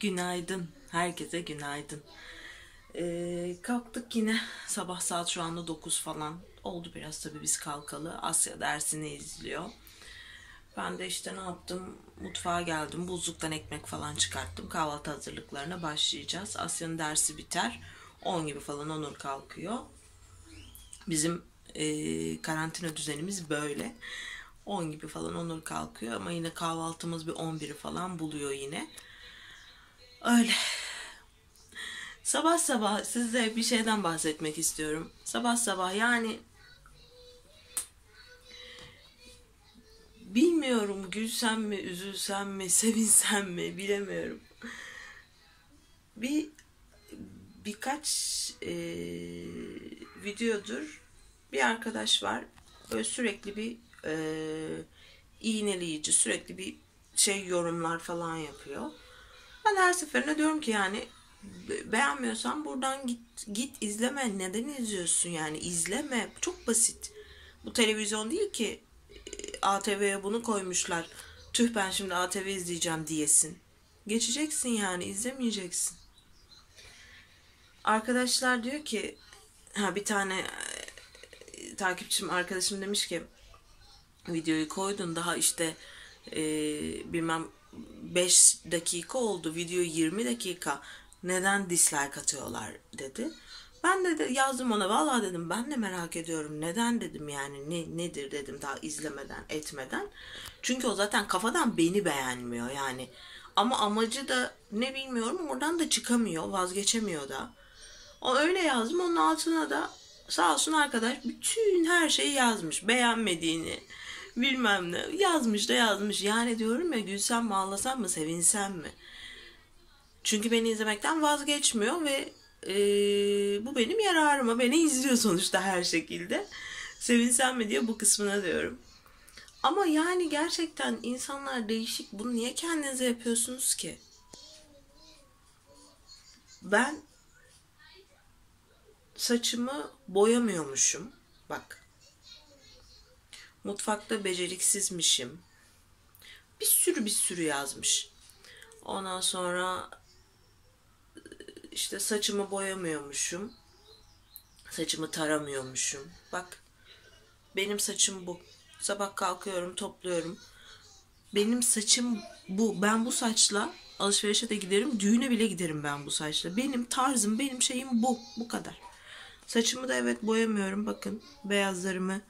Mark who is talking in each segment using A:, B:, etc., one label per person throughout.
A: Günaydın. Herkese günaydın. Ee, kalktık yine. Sabah saat şu anda 9 falan. Oldu biraz tabii biz kalkalı. Asya dersini izliyor. Ben de işte ne yaptım? Mutfağa geldim. Buzluktan ekmek falan çıkarttım. Kahvaltı hazırlıklarına başlayacağız. Asya'nın dersi biter. 10 gibi falan Onur kalkıyor. Bizim e, karantina düzenimiz böyle. 10 gibi falan Onur kalkıyor ama yine kahvaltımız bir 11'i falan buluyor yine. Öyle. Sabah sabah size bir şeyden bahsetmek istiyorum. Sabah sabah yani bilmiyorum gülsem mi, üzülsem mi, sevinsem mi bilemiyorum. Bir birkaç e, videodur bir arkadaş var. Böyle sürekli bir e, iğneleyici, sürekli bir şey yorumlar falan yapıyor. Ben her seferinde diyorum ki yani beğenmiyorsan buradan git git izleme. Neden izliyorsun yani? izleme. Çok basit. Bu televizyon değil ki ATV'ye bunu koymuşlar. Tüh ben şimdi ATV izleyeceğim diyesin. Geçeceksin yani izlemeyeceksin. Arkadaşlar diyor ki ha bir tane e, takipçim arkadaşım demiş ki videoyu koydun daha işte e, bilmem 5 dakika oldu video 20 dakika neden dislike atıyorlar dedi. Ben de, yazdım ona vallahi dedim ben de merak ediyorum neden dedim yani ne nedir dedim daha izlemeden etmeden. Çünkü o zaten kafadan beni beğenmiyor yani. Ama amacı da ne bilmiyorum oradan da çıkamıyor vazgeçemiyor da. O öyle yazdım onun altına da sağ olsun arkadaş bütün her şeyi yazmış beğenmediğini bilmem ne yazmış da yazmış. Yani diyorum ya gülsem mi ağlasam mı sevinsem mi? Çünkü beni izlemekten vazgeçmiyor ve e, bu benim yararıma. Beni izliyor sonuçta her şekilde. Sevinsem mi diye bu kısmına diyorum. Ama yani gerçekten insanlar değişik. Bunu niye kendinize yapıyorsunuz ki? Ben saçımı boyamıyormuşum. Bak. Mutfakta beceriksizmişim. Bir sürü bir sürü yazmış. Ondan sonra işte saçımı boyamıyormuşum. Saçımı taramıyormuşum. Bak benim saçım bu. Sabah kalkıyorum, topluyorum. Benim saçım bu. Ben bu saçla alışverişe de giderim. Düğüne bile giderim ben bu saçla. Benim tarzım, benim şeyim bu. Bu kadar. Saçımı da evet boyamıyorum. Bakın beyazlarımı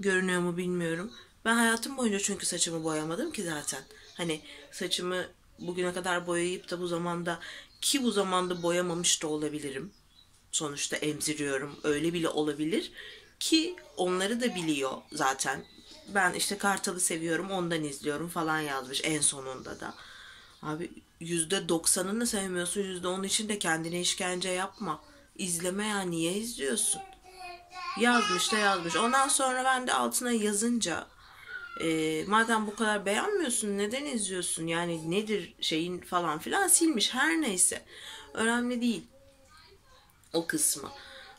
A: görünüyor mu bilmiyorum. Ben hayatım boyunca çünkü saçımı boyamadım ki zaten. Hani saçımı bugüne kadar boyayıp da bu zamanda ki bu zamanda boyamamış da olabilirim. Sonuçta emziriyorum. Öyle bile olabilir ki onları da biliyor zaten. Ben işte Kartal'ı seviyorum ondan izliyorum falan yazmış en sonunda da. Abi yüzde doksanını sevmiyorsun yüzde on için de kendine işkence yapma. İzleme ya niye izliyorsun? Yazmış da yazmış. Ondan sonra ben de altına yazınca e, madem bu kadar beğenmiyorsun neden izliyorsun? Yani nedir şeyin falan filan silmiş. Her neyse. Önemli değil o kısmı.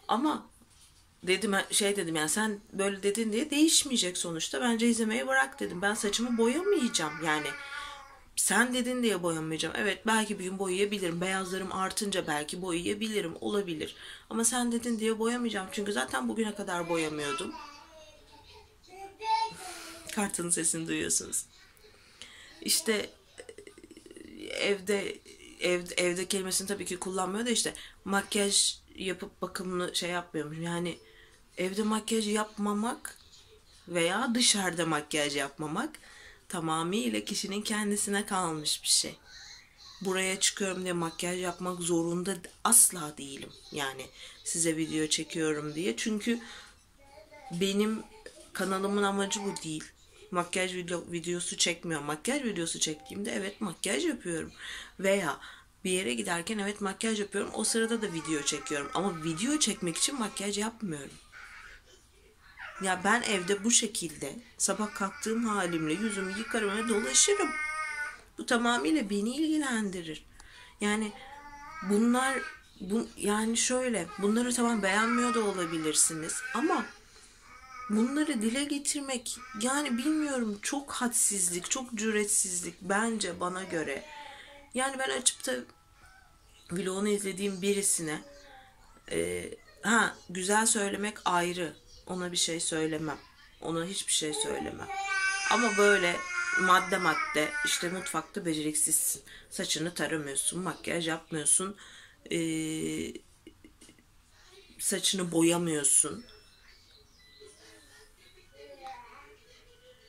A: Ama dedim şey dedim yani sen böyle dedin diye değişmeyecek sonuçta. Bence izlemeyi bırak dedim. Ben saçımı boyamayacağım yani sen dedin diye boyamayacağım. Evet belki bir gün boyayabilirim. Beyazlarım artınca belki boyayabilirim. Olabilir. Ama sen dedin diye boyamayacağım. Çünkü zaten bugüne kadar boyamıyordum. Kartının sesini duyuyorsunuz. İşte evde ev, evde kelimesini tabii ki kullanmıyor da işte makyaj yapıp bakımlı şey yapmıyormuş. Yani evde makyaj yapmamak veya dışarıda makyaj yapmamak tamamıyla kişinin kendisine kalmış bir şey. Buraya çıkıyorum diye makyaj yapmak zorunda asla değilim. Yani size video çekiyorum diye. Çünkü benim kanalımın amacı bu değil. Makyaj video, videosu çekmiyorum. Makyaj videosu çektiğimde evet makyaj yapıyorum. Veya bir yere giderken evet makyaj yapıyorum. O sırada da video çekiyorum. Ama video çekmek için makyaj yapmıyorum. Ya ben evde bu şekilde sabah kalktığım halimle yüzümü yıkarım ve dolaşırım. Bu tamamıyla beni ilgilendirir. Yani bunlar bu, yani şöyle bunları tamam beğenmiyor da olabilirsiniz ama bunları dile getirmek yani bilmiyorum çok hadsizlik, çok cüretsizlik bence bana göre. Yani ben açıp da vlogunu izlediğim birisine e, ha güzel söylemek ayrı. Ona bir şey söylemem. Ona hiçbir şey söylemem. Ama böyle madde madde işte mutfakta beceriksizsin. Saçını taramıyorsun, makyaj yapmıyorsun. E, saçını boyamıyorsun.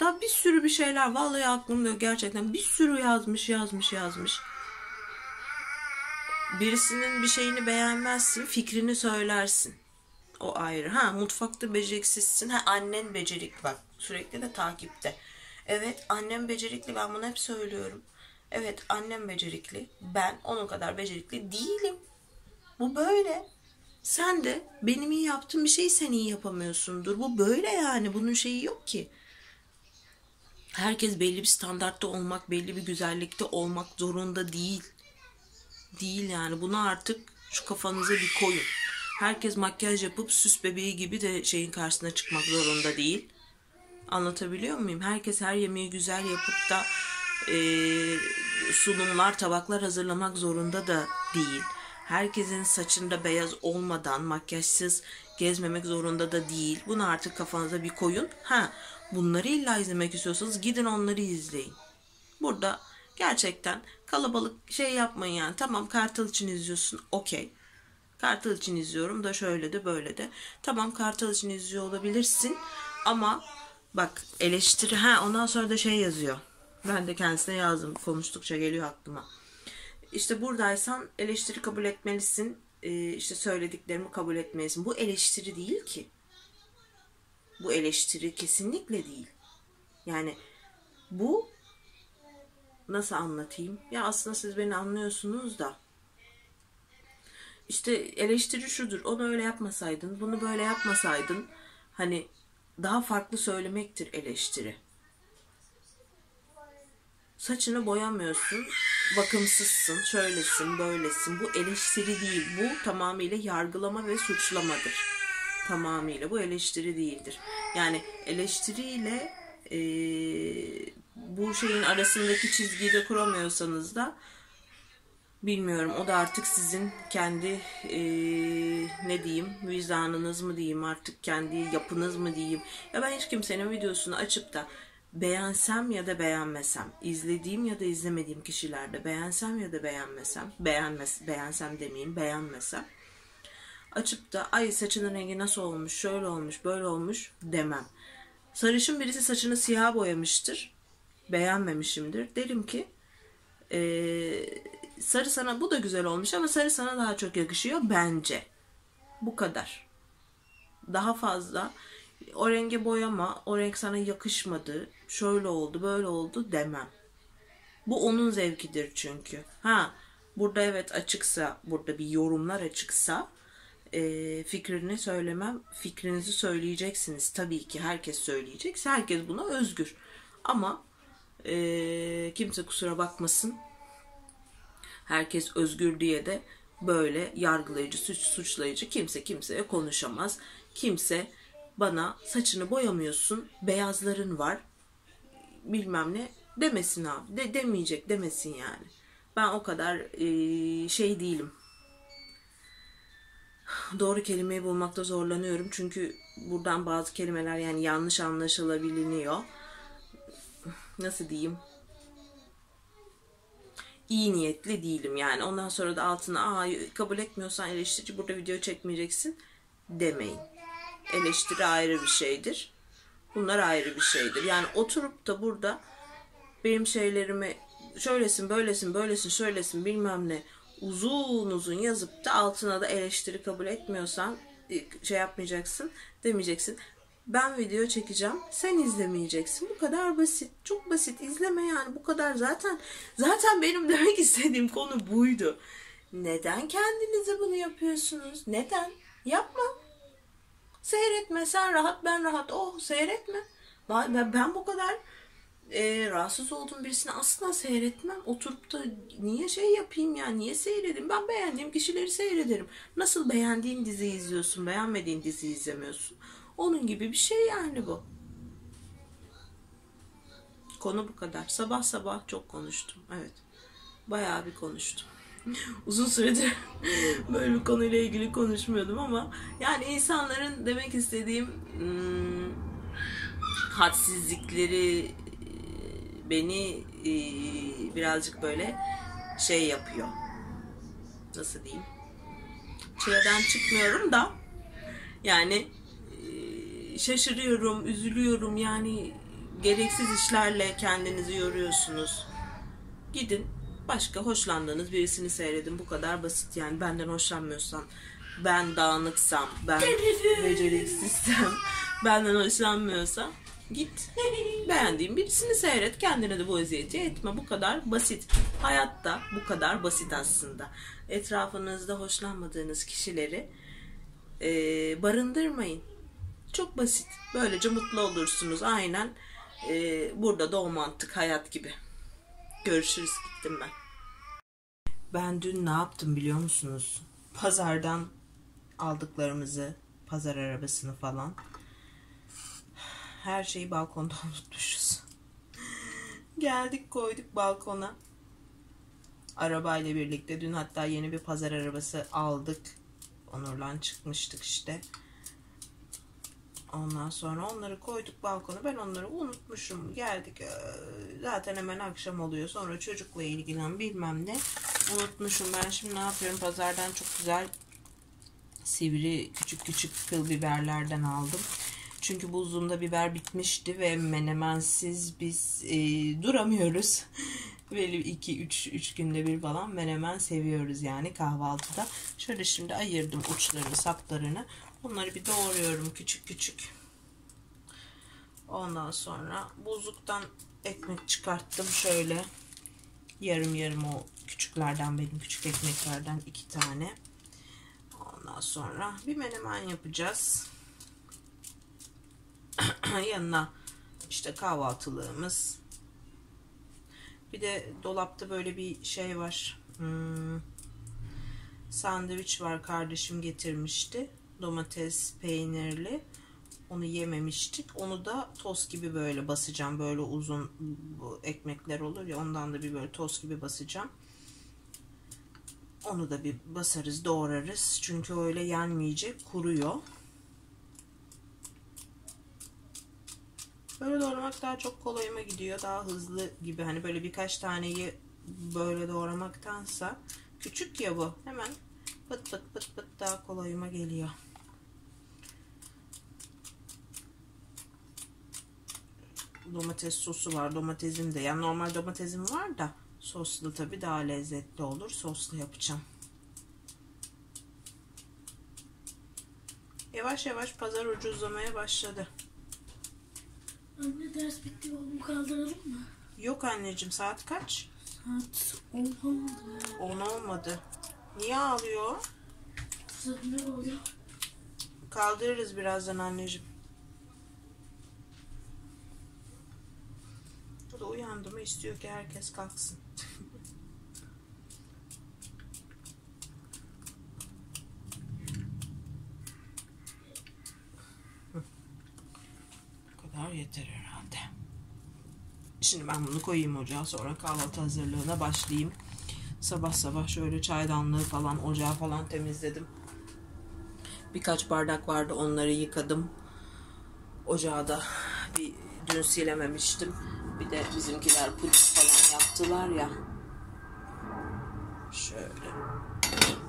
A: Daha bir sürü bir şeyler. Vallahi aklımda gerçekten. Bir sürü yazmış, yazmış, yazmış. Birisinin bir şeyini beğenmezsin, fikrini söylersin. O ayrı. Ha mutfakta beceriksizsin. Ha annen becerikli bak. Sürekli de takipte. Evet annem becerikli. Ben bunu hep söylüyorum. Evet annem becerikli. Ben onun kadar becerikli değilim. Bu böyle. Sen de benim iyi yaptığım bir şeyi sen iyi yapamıyorsundur. Bu böyle yani. Bunun şeyi yok ki. Herkes belli bir standartta olmak, belli bir güzellikte olmak zorunda değil. Değil yani. Bunu artık şu kafanıza bir koyun. Herkes makyaj yapıp süs bebeği gibi de şeyin karşısına çıkmak zorunda değil. Anlatabiliyor muyum? Herkes her yemeği güzel yapıp da e, sunumlar, tabaklar hazırlamak zorunda da değil. Herkesin saçında beyaz olmadan, makyajsız gezmemek zorunda da değil. Bunu artık kafanıza bir koyun. Ha, bunları illa izlemek istiyorsanız gidin onları izleyin. Burada gerçekten kalabalık şey yapmayın yani. Tamam Kartal için izliyorsun. Okey. Kartal için izliyorum da şöyle de böyle de. Tamam Kartal için izliyor olabilirsin. Ama bak eleştiri ha ondan sonra da şey yazıyor. Ben de kendisine yazdım. Konuştukça geliyor aklıma. İşte buradaysan eleştiri kabul etmelisin. Ee, işte söylediklerimi kabul etmelisin. Bu eleştiri değil ki. Bu eleştiri kesinlikle değil. Yani bu nasıl anlatayım? Ya aslında siz beni anlıyorsunuz da. İşte eleştiri şudur. Onu öyle yapmasaydın, bunu böyle yapmasaydın. Hani daha farklı söylemektir eleştiri. Saçını boyamıyorsun, bakımsızsın, şöylesin, böylesin. Bu eleştiri değil. Bu tamamıyla yargılama ve suçlamadır. Tamamıyla. Bu eleştiri değildir. Yani eleştiriyle e, bu şeyin arasındaki çizgiyi de kuramıyorsanız da bilmiyorum. O da artık sizin kendi e, ne diyeyim vicdanınız mı diyeyim artık kendi yapınız mı diyeyim. Ya ben hiç kimsenin videosunu açıp da beğensem ya da beğenmesem, izlediğim ya da izlemediğim kişilerde beğensem ya da beğenmesem, beğenmez, beğensem demeyeyim, beğenmesem açıp da ay saçının rengi nasıl olmuş, şöyle olmuş, böyle olmuş demem. Sarışın birisi saçını siyah boyamıştır. Beğenmemişimdir. Derim ki ee, sarı sana bu da güzel olmuş ama sarı sana daha çok yakışıyor bence. Bu kadar. Daha fazla o renge boyama, o renk sana yakışmadı, şöyle oldu, böyle oldu demem. Bu onun zevkidir çünkü. Ha, burada evet açıksa, burada bir yorumlar açıksa e, fikrini söylemem. Fikrinizi söyleyeceksiniz. Tabii ki herkes söyleyecek. Herkes buna özgür. Ama e, kimse kusura bakmasın. Herkes özgür diye de böyle yargılayıcı, suç, suçlayıcı kimse kimseye konuşamaz. Kimse bana saçını boyamıyorsun, beyazların var, bilmem ne demesin abi. De, demeyecek demesin yani. Ben o kadar e, şey değilim. Doğru kelimeyi bulmakta zorlanıyorum. Çünkü buradan bazı kelimeler yani yanlış anlaşılabiliyor. Nasıl diyeyim? İyi niyetli değilim yani. Ondan sonra da altına aa kabul etmiyorsan eleştirici burada video çekmeyeceksin demeyin. Eleştiri ayrı bir şeydir. Bunlar ayrı bir şeydir. Yani oturup da burada benim şeylerimi şöylesin, böylesin, böylesin, şöylesin bilmem ne uzun uzun yazıp da altına da eleştiri kabul etmiyorsan şey yapmayacaksın demeyeceksin. Ben video çekeceğim. Sen izlemeyeceksin. Bu kadar basit. Çok basit. İzleme yani. Bu kadar zaten zaten benim demek istediğim konu buydu. Neden kendinize bunu yapıyorsunuz? Neden? Yapma. Seyretme. Sen rahat ben rahat. Oh seyretme. Ben, ben bu kadar e, rahatsız olduğum birisini asla seyretmem. Oturup da niye şey yapayım ya niye seyredeyim? Ben beğendiğim kişileri seyrederim. Nasıl beğendiğin diziyi izliyorsun, beğenmediğin diziyi izlemiyorsun. Onun gibi bir şey yani bu. Konu bu kadar. Sabah sabah çok konuştum. Evet. bayağı bir konuştum. Uzun süredir böyle bir konuyla ilgili konuşmuyordum ama yani insanların demek istediğim hmm, hadsizlikleri e, beni e, birazcık böyle şey yapıyor. Nasıl diyeyim? Çileden çıkmıyorum da yani şaşırıyorum, üzülüyorum. Yani gereksiz işlerle kendinizi yoruyorsunuz. Gidin başka hoşlandığınız birisini seyredin. Bu kadar basit yani. Benden hoşlanmıyorsan, ben dağınıksam, ben beceriksizsem, benden hoşlanmıyorsam git beğendiğin birisini seyret. Kendine de bu eziyeti etme. Bu kadar basit. Hayatta bu kadar basit aslında. Etrafınızda hoşlanmadığınız kişileri e, barındırmayın. Çok basit. Böylece mutlu olursunuz. Aynen e, burada da o mantık hayat gibi. Görüşürüz gittim ben. Ben dün ne yaptım biliyor musunuz? Pazardan aldıklarımızı, pazar arabasını falan. Her şeyi balkonda unutmuşuz. Geldik koyduk balkona. Arabayla birlikte dün hatta yeni bir pazar arabası aldık. Onur'la çıkmıştık işte. Ondan sonra onları koyduk balkona. Ben onları unutmuşum. Geldik. Ee, zaten hemen akşam oluyor. Sonra çocukla ilgilen bilmem ne. Unutmuşum. Ben şimdi ne yapıyorum? Pazardan çok güzel sivri küçük küçük kıl biberlerden aldım. Çünkü buzluğumda biber bitmişti ve menemensiz biz e, duramıyoruz. Böyle 2-3 3 günde bir falan menemen seviyoruz yani kahvaltıda. Şöyle şimdi ayırdım uçlarını, saplarını. Bunları bir doğruyorum küçük küçük. Ondan sonra buzluktan ekmek çıkarttım şöyle. Yarım yarım o küçüklerden benim küçük ekmeklerden iki tane. Ondan sonra bir menemen yapacağız. Yanına işte kahvaltılığımız. Bir de dolapta böyle bir şey var. Hmm, sandviç var kardeşim getirmişti domates peynirli. Onu yememiştik. Onu da tost gibi böyle basacağım. Böyle uzun bu ekmekler olur ya ondan da bir böyle tost gibi basacağım. Onu da bir basarız, doğrarız. Çünkü öyle yenmeyecek, kuruyor. Böyle doğramak daha çok kolayıma gidiyor. Daha hızlı gibi. Hani böyle birkaç taneyi böyle doğramaktansa küçük ya bu. Hemen pıt pıt pıt pıt daha kolayıma geliyor. domates sosu var. Domatesim de yani normal domatesim var da soslu tabi daha lezzetli olur. Soslu yapacağım. Yavaş yavaş pazar ucuzlamaya başladı.
B: Anne ders bitti oğlum kaldıralım mı?
A: Yok anneciğim saat kaç?
B: Saat 10 olmadı.
A: 10 olmadı. Niye ağlıyor?
B: Ne oldu?
A: Kaldırırız birazdan anneciğim. Bu da uyandı mı istiyor ki herkes kalksın. Bu kadar yeter herhalde. Şimdi ben bunu koyayım ocağa sonra kahvaltı hazırlığına başlayayım. Sabah sabah şöyle çaydanlığı falan ocağı falan temizledim. Birkaç bardak vardı onları yıkadım. Ocağı da bir dün silememiştim. Bir de bizimkiler puding falan yaptılar ya. Şöyle.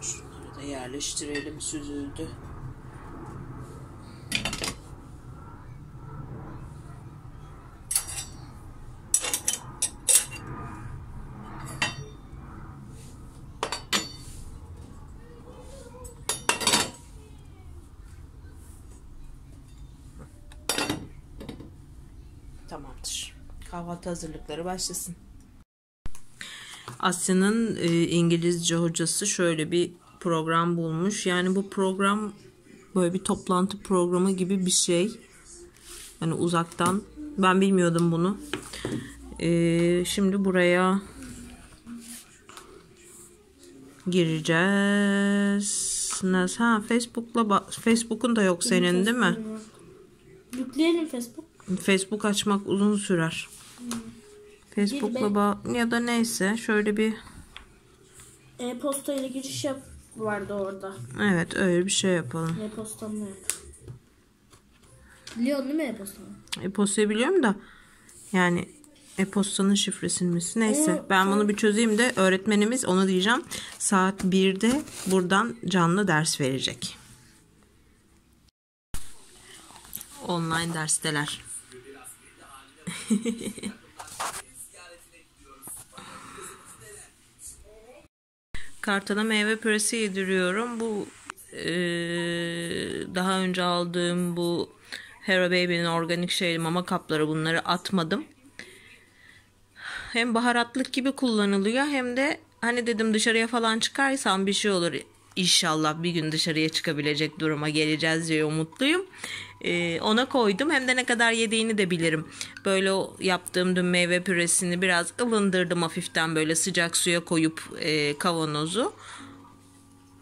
A: Şunları da yerleştirelim. Süzüldü. Kahvaltı hazırlıkları başlasın. Asya'nın e, İngilizce hocası şöyle bir program bulmuş. Yani bu program böyle bir toplantı programı gibi bir şey. Yani uzaktan. Ben bilmiyordum bunu. E, şimdi buraya gireceğiz. Nasıl? Ha Facebook'la Facebook'un da yok senin değil mi?
B: Yükleyelim Facebook.
A: Facebook açmak uzun sürer. Facebook'la ba- ya da neyse şöyle bir
B: e-posta ile giriş yap vardı orada.
A: Evet öyle bir şey yapalım.
B: E-postam yok. Biliyorsun değil mi e-postamı?
A: E-postayı biliyorum da yani e-postanın şifresini misin? Neyse
B: Onu-
A: ben bunu bir çözeyim de öğretmenimiz onu diyeceğim. Saat 1'de buradan canlı ders verecek. Online dersteler. Kartana meyve püresi yediriyorum. Bu eee, daha önce aldığım bu Hero Baby'nin organik şey mama kapları bunları atmadım. Hem baharatlık gibi kullanılıyor hem de hani dedim dışarıya falan çıkarsam bir şey olur. İnşallah bir gün dışarıya çıkabilecek duruma geleceğiz diye umutluyum. Ee, ona koydum hem de ne kadar yediğini de bilirim. Böyle yaptığım dün meyve püresini biraz ılındırdım hafiften böyle sıcak suya koyup e, kavanozu.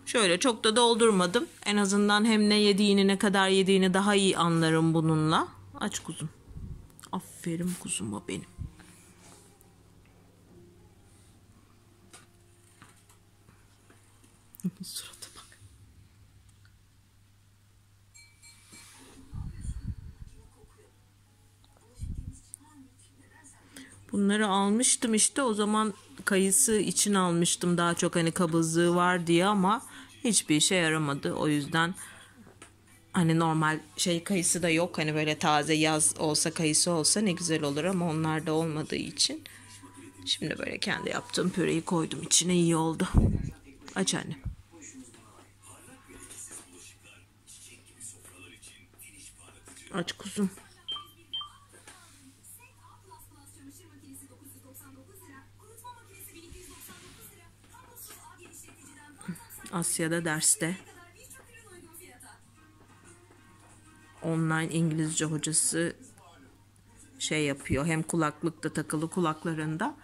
A: Şöyle çok da doldurmadım. En azından hem ne yediğini ne kadar yediğini daha iyi anlarım bununla. Aç kuzum. Aferin kuzuma benim. Surata bak. Bunları almıştım işte. O zaman kayısı için almıştım. Daha çok hani kabızlığı var diye ama hiçbir işe yaramadı. O yüzden hani normal şey kayısı da yok. Hani böyle taze yaz olsa kayısı olsa ne güzel olur ama onlar da olmadığı için. Şimdi böyle kendi yaptığım püreyi koydum. İçine iyi oldu. Aç anne
C: genişleticiden tam
A: Asya'da derste online İngilizce hocası şey yapıyor. Hem kulaklıkta takılı kulaklarında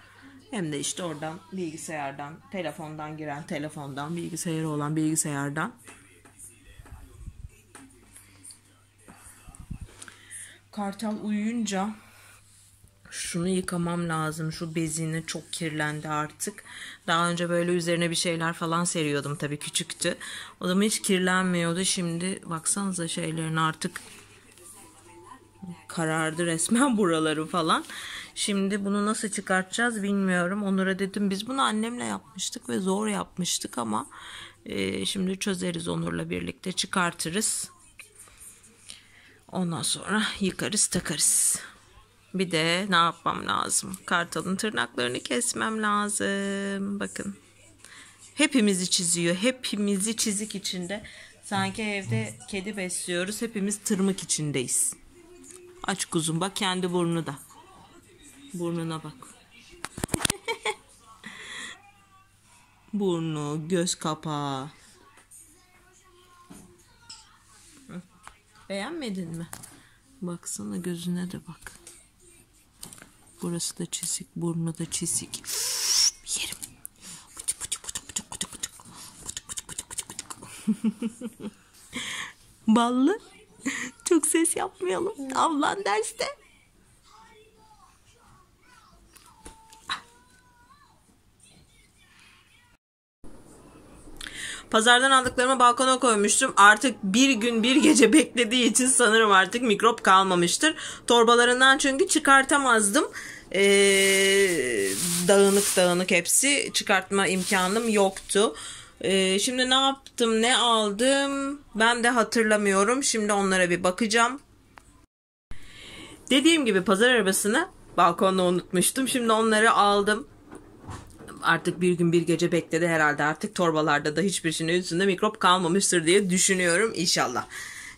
A: hem de işte oradan bilgisayardan, telefondan giren telefondan, bilgisayarı olan bilgisayardan. Kartal uyuyunca şunu yıkamam lazım. Şu bezini çok kirlendi artık. Daha önce böyle üzerine bir şeyler falan seriyordum tabii küçüktü. O zaman hiç kirlenmiyordu. Şimdi baksanıza şeylerin artık karardı resmen buraları falan. Şimdi bunu nasıl çıkartacağız bilmiyorum. Onur'a dedim biz bunu annemle yapmıştık ve zor yapmıştık ama e, şimdi çözeriz Onur'la birlikte çıkartırız. Ondan sonra yıkarız takarız. Bir de ne yapmam lazım? Kartalın tırnaklarını kesmem lazım. Bakın. Hepimizi çiziyor. Hepimizi çizik içinde. Sanki evde kedi besliyoruz. Hepimiz tırmık içindeyiz. Aç kuzum bak kendi burnu da. Burnuna bak. Burnu, göz kapağı. Beğenmedin mi? Baksana gözüne de bak. Burası da çizik, burnu da çizik. Yerim. Ballı. Çok ses yapmayalım. Ablan derste. Pazardan aldıklarımı balkona koymuştum. Artık bir gün bir gece beklediği için sanırım artık mikrop kalmamıştır. Torbalarından çünkü çıkartamazdım. Ee, dağınık dağınık hepsi. Çıkartma imkanım yoktu. Ee, şimdi ne yaptım ne aldım ben de hatırlamıyorum. Şimdi onlara bir bakacağım. Dediğim gibi pazar arabasını balkonda unutmuştum. Şimdi onları aldım artık bir gün bir gece bekledi herhalde artık torbalarda da hiçbir şeyin üstünde mikrop kalmamıştır diye düşünüyorum inşallah.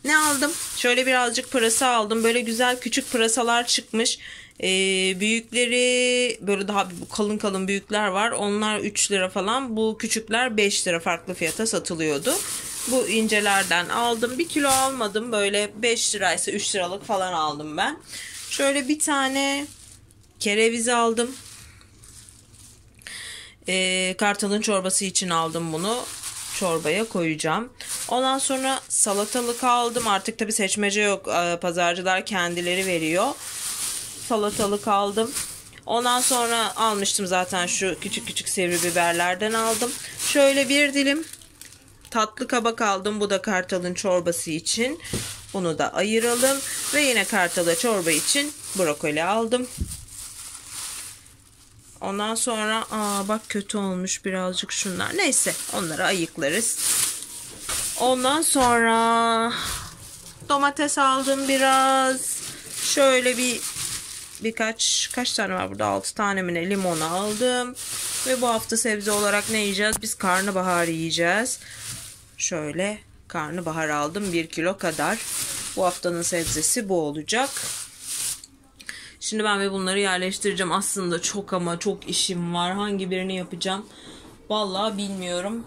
A: Ne aldım? Şöyle birazcık pırasa aldım. Böyle güzel küçük pırasalar çıkmış. Ee, büyükleri böyle daha kalın kalın büyükler var. Onlar 3 lira falan. Bu küçükler 5 lira farklı fiyata satılıyordu. Bu incelerden aldım. Bir kilo almadım. Böyle 5 liraysa 3 liralık falan aldım ben. Şöyle bir tane kereviz aldım. E, kartalın çorbası için aldım bunu. Çorbaya koyacağım. Ondan sonra salatalık aldım. Artık tabi seçmece yok. E, pazarcılar kendileri veriyor. Salatalık aldım. Ondan sonra almıştım zaten şu küçük küçük sivri biberlerden aldım. Şöyle bir dilim tatlı kabak aldım. Bu da kartalın çorbası için. Bunu da ayıralım. Ve yine kartala çorba için brokoli aldım. Ondan sonra aa bak kötü olmuş birazcık şunlar. Neyse onları ayıklarız. Ondan sonra domates aldım biraz. Şöyle bir birkaç kaç tane var burada 6 tane mi ne limonu aldım. Ve bu hafta sebze olarak ne yiyeceğiz? Biz karnabahar yiyeceğiz. Şöyle karnabahar aldım 1 kilo kadar. Bu haftanın sebzesi bu olacak. Şimdi ben ve bunları yerleştireceğim. Aslında çok ama çok işim var. Hangi birini yapacağım? Vallahi bilmiyorum.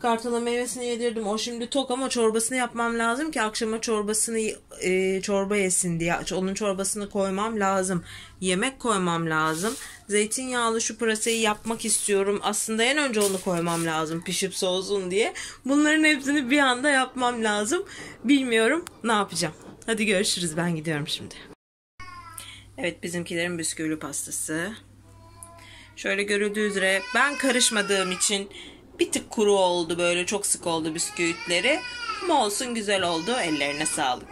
A: Kartala meyvesini yedirdim. O şimdi tok ama çorbasını yapmam lazım ki akşama çorbasını e, çorba yesin diye. Onun çorbasını koymam lazım. Yemek koymam lazım. Zeytinyağlı şu pırasayı yapmak istiyorum. Aslında en önce onu koymam lazım pişip soğusun diye. Bunların hepsini bir anda yapmam lazım. Bilmiyorum ne yapacağım. Hadi görüşürüz. Ben gidiyorum şimdi. Evet bizimkilerin bisküvili pastası. Şöyle görüldüğü üzere ben karışmadığım için bir tık kuru oldu böyle çok sık oldu bisküvitleri. Ama olsun güzel oldu. Ellerine sağlık.